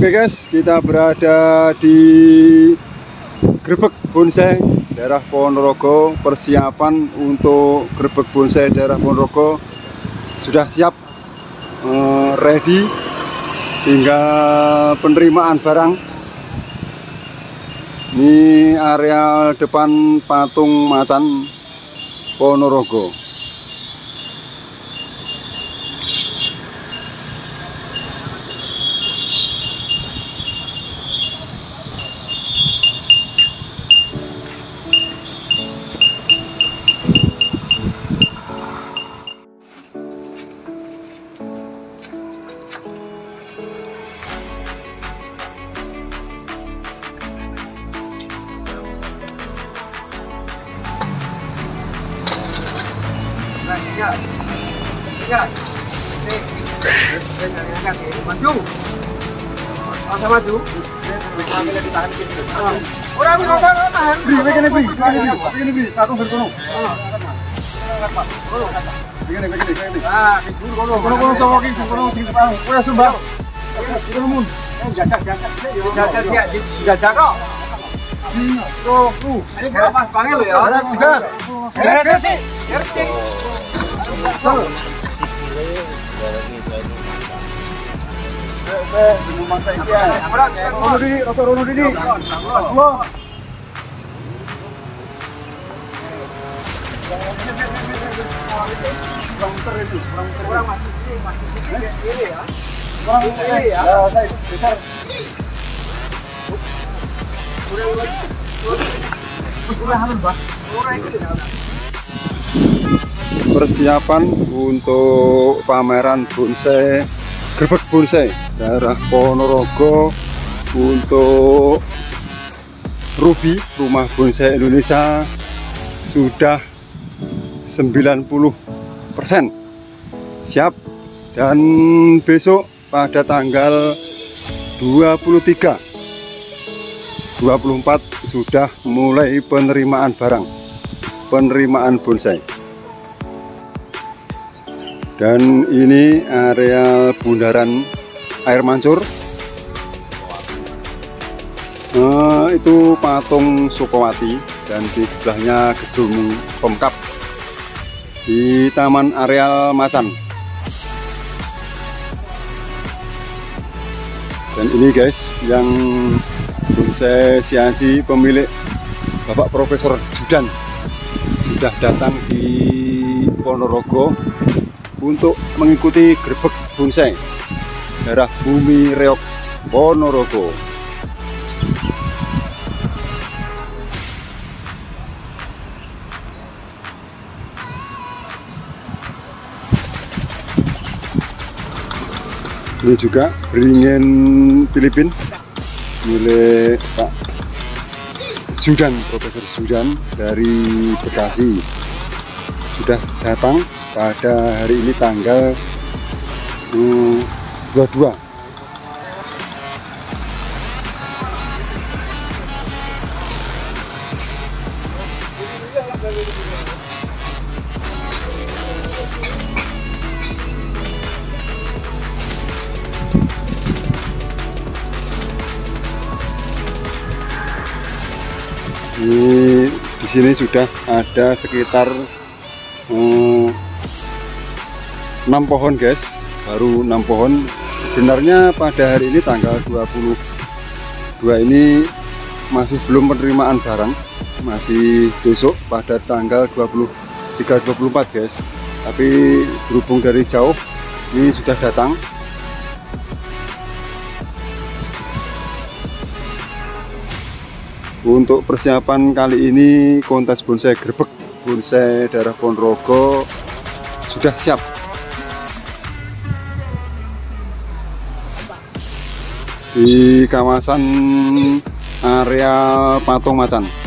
Oke guys, kita berada di Grebek Bonsai daerah Ponorogo. Persiapan untuk Grebek Bonsai daerah Ponorogo sudah siap, eh, ready. Tinggal penerimaan barang. Ini area depan patung macan Ponorogo. Ingat, ingat. Maju. Masa maju. Bri, bri, bri, begini. Ah, kono. Kono kono kono sing depan. Kowe mun. Kok. Lu. Ini pas panggil ya. Ada tiga. Ngerti. Ngerti. Rono rokok rono dini. Allah. Orang masih ini, masih ini ya. Orang ini ya. Ya, saya besar. Persiapan untuk pameran bonsai Grebek Bonsai daerah Ponorogo untuk Ruby Rumah Bonsai Indonesia sudah 90% siap. Dan besok pada tanggal 23 24 sudah mulai penerimaan barang penerimaan bonsai dan ini area bundaran air mancur Eh, itu patung Sukowati dan di sebelahnya gedung Pemkap di Taman Areal Macan. Dan ini guys yang bonsai Sianci pemilik Bapak Profesor Judan. Sudah datang di Ponorogo untuk mengikuti grebek bonsai daerah Bumi Reok Ponorogo. Ini juga beringin Filipin milik Pak Sudan Profesor Sudan dari Bekasi sudah datang pada hari ini tanggal hmm, 22 ini di sini sudah ada sekitar hmm, 6 pohon guys. Baru 6 pohon. Sebenarnya pada hari ini tanggal 22 ini masih belum penerimaan barang. Masih besok pada tanggal 23 24 guys. Tapi berhubung dari jauh ini sudah datang. Untuk persiapan kali ini kontes bonsai grebek bonsai daerah Ponorogo sudah siap. Di kawasan area Patung Macan.